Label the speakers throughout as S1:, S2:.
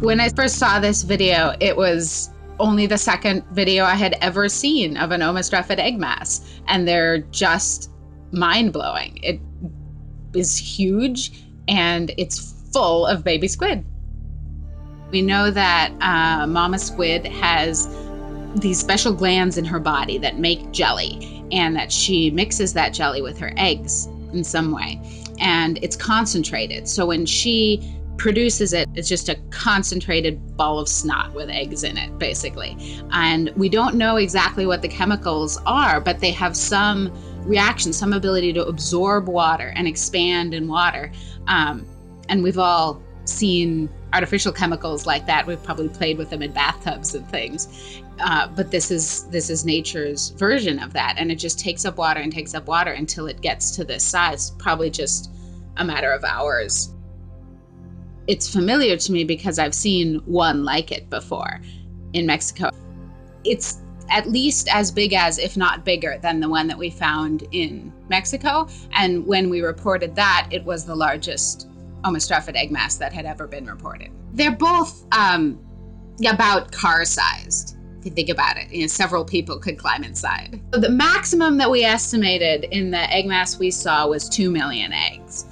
S1: When I first saw this video, it was only the second video I had ever seen of an ommastrephid egg mass, and they're just mind blowing. It is huge and it's full of baby squid. We know that uh, mama squid has these special glands in her body that make jelly, and that she mixes that jelly with her eggs in some way. And it's concentrated. So when she produces it, it's just a concentrated ball of snot with eggs in it, basically. And we don't know exactly what the chemicals are, but they have some reaction, some ability to absorb water and expand in water. Um, and we've all seen artificial chemicals like that. We've probably played with them in bathtubs and things. Uh, but this is this is nature's version of that, and it just takes up water and takes up water until it gets to this size. Probably just a matter of hours. It's familiar to me because I've seen one like it before in Mexico. It's at least as big as, if not bigger, than the one that we found in Mexico. And when we reported that, it was the largest ommastrephid egg mass that had ever been reported. They're both um, about car sized. If you think about it, you know, several people could climb inside. The maximum that we estimated in the egg mass we saw was 2 million eggs.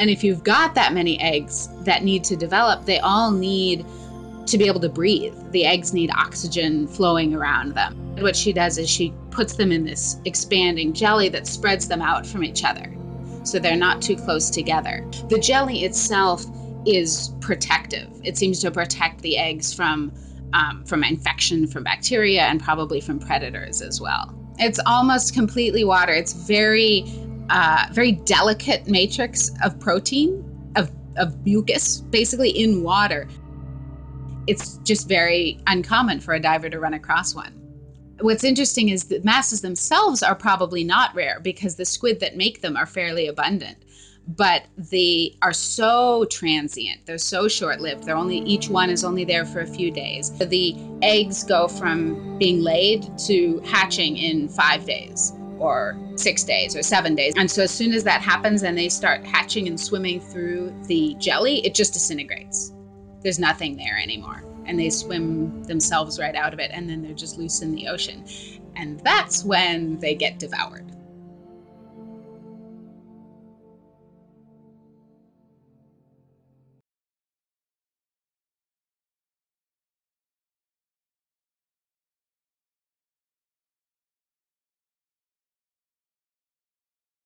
S1: And if you've got that many eggs that need to develop, they all need to be able to breathe. The eggs need oxygen flowing around them. What she does is she puts them in this expanding jelly that spreads them out from each other so they're not too close together. The jelly itself is protective. It seems to protect the eggs from um, from infection from bacteria and probably from predators as well. It's almost completely water. It's very uh, very delicate matrix of protein of of mucus basically in water. It's just very uncommon for a diver to run across one. What's interesting is that masses themselves are probably not rare because the squid that make them are fairly abundant but they are so transient. They're so short-lived. They're only each one is only there for a few days. The eggs go from being laid to hatching in five days or six days or seven days and so as soon as that happens and they start hatching and swimming through the jelly it just disintegrates there's nothing there anymore and they swim themselves right out of it and then they're just loose in the ocean. And that's when they get devoured.